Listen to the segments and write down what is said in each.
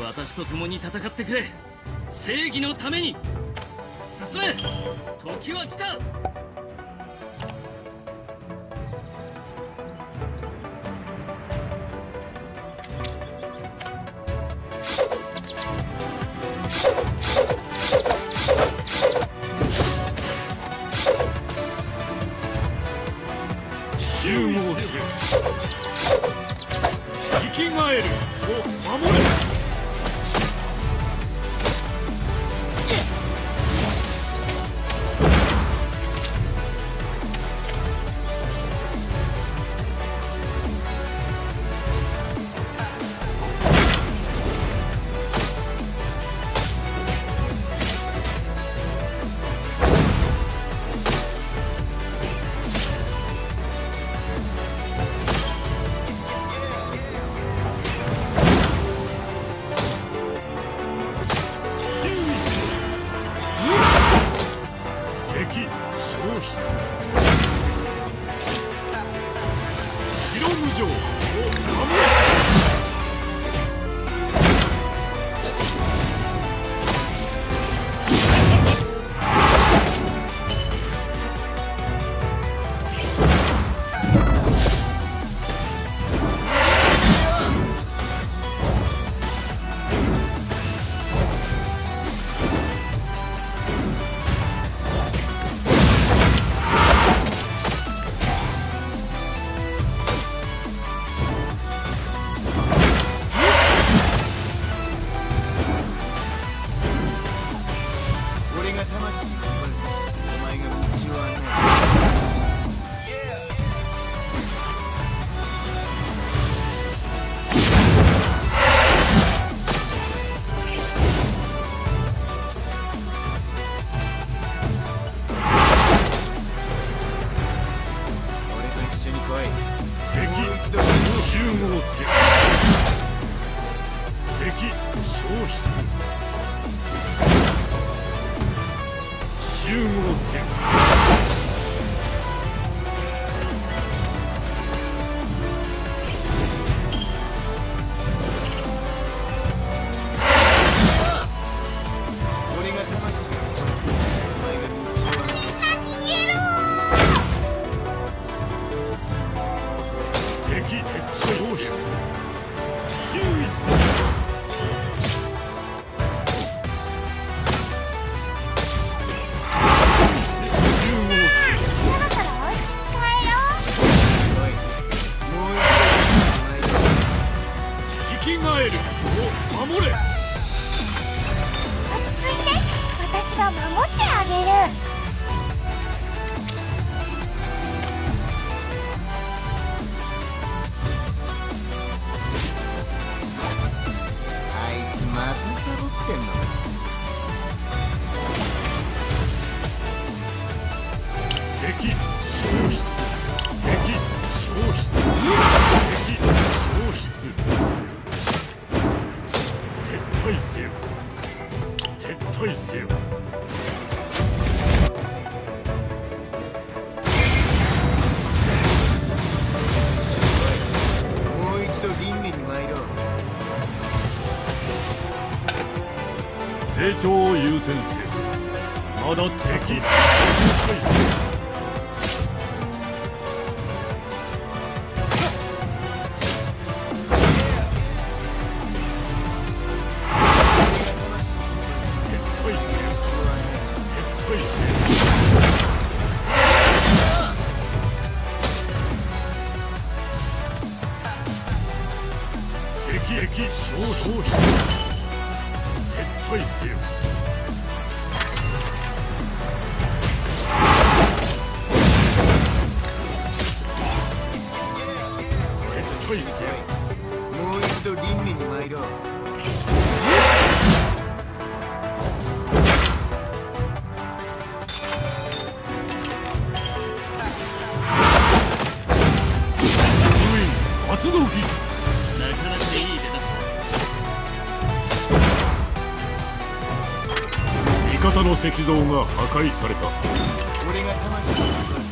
私と共に戦ってくれ。正義のために。進め。時は来た。集合する生き返る。を守れ。守ってあげる。いっ撤退せよ。撤退せよ。成長を優先せよ。まだ敵。石像が破壊された。俺が魂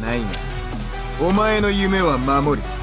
ないがお前の夢は守る。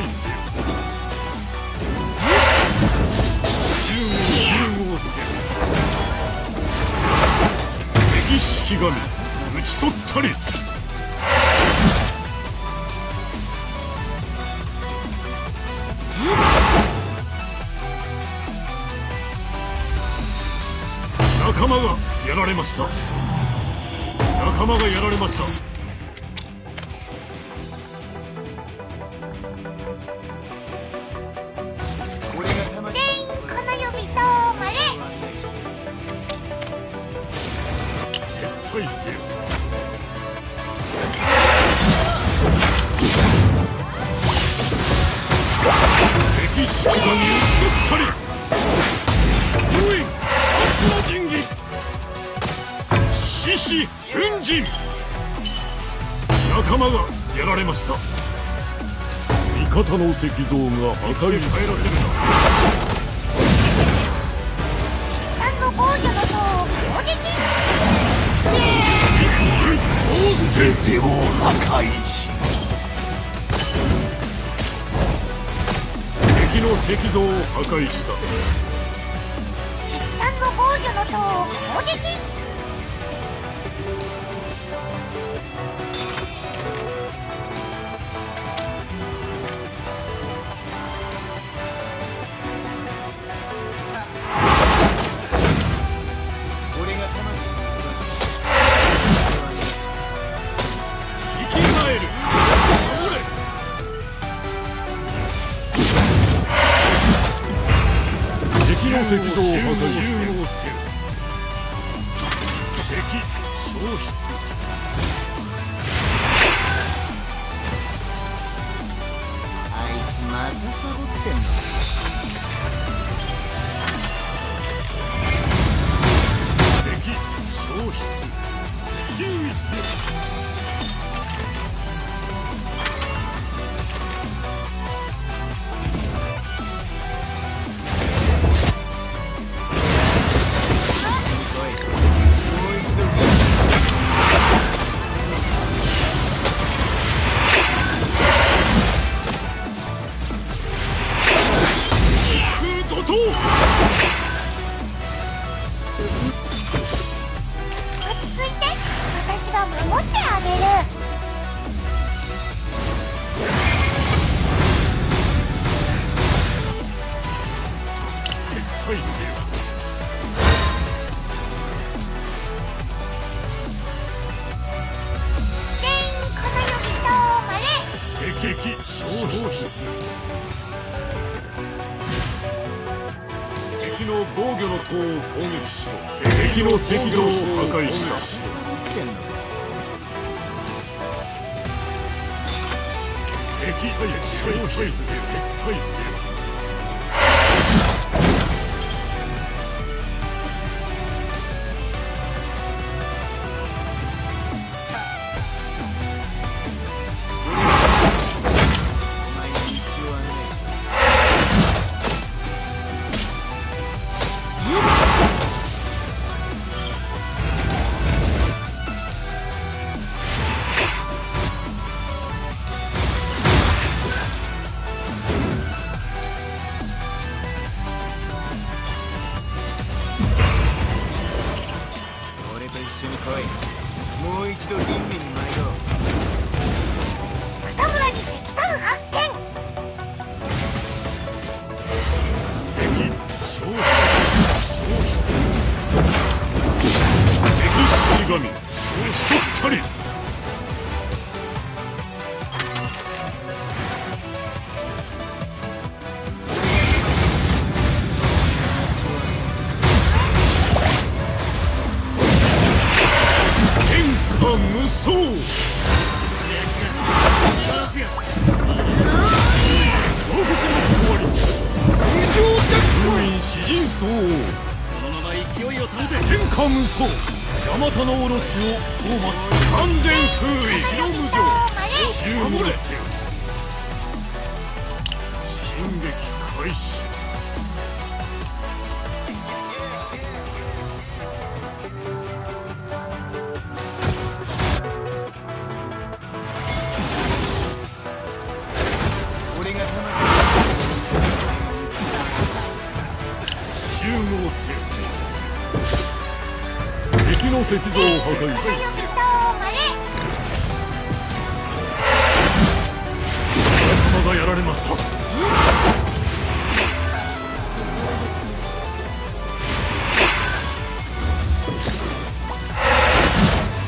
返せよ集合せよ敵式神討ち取ったり仲間がやられました。仲間がやられました。撤退せよ敵式神討ち取ったり封印明日の神器獅子奮陣仲間がやられました味方の石像が破壊される3の防御の塔を攻撃全てを破壊し敵の石像を破壊した。3の防御の塔を攻撃。サ闘落ち着いて私が守ってあげる撤退の防御の塔を攻撃し敵の石像を破壊した。敵消失撤退せよ撤退せよがみ承知と光無双。の終わり無封印詩人層勢いを保て天下無双ヤマタのオロチを討伐完全封印白無常止まれ守れせよ進撃開始集合せよの石像を破壊止まれ仲間がやられました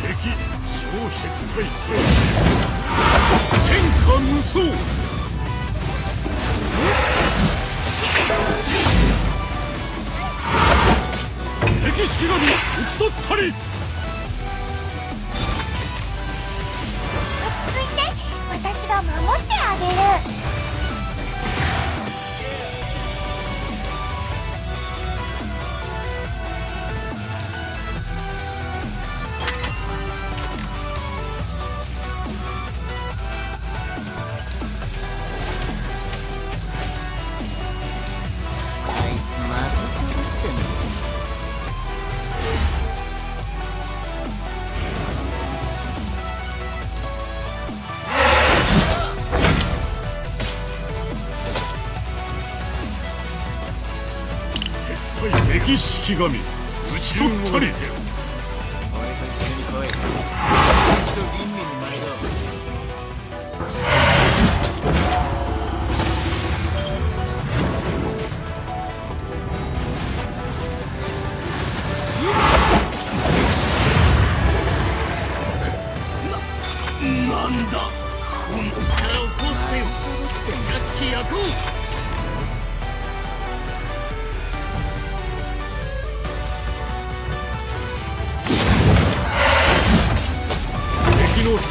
敵消失体制天下無双。式神を討ち取ったり。落ち着いて私が守ってあげる。式神討ち取ったり。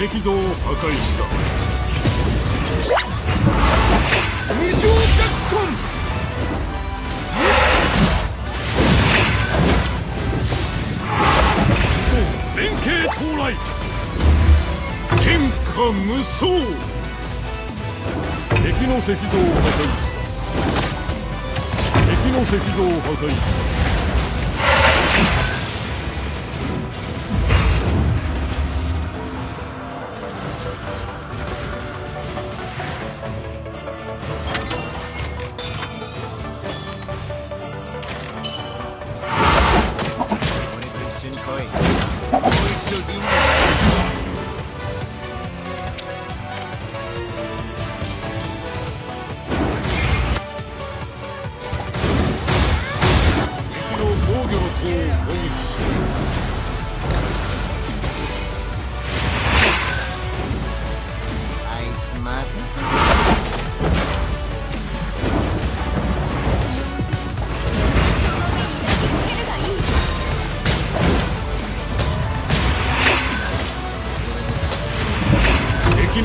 石像を破壊した。無常逆連携到来。天下無双。敵の石像を破壊した。敵の石像を破壊した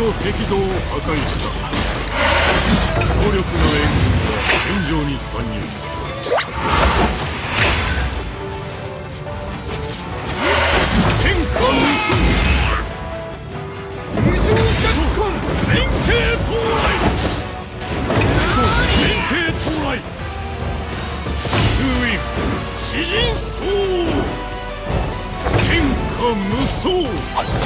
の石像を破壊した強力な援軍が戦場に参入天下無双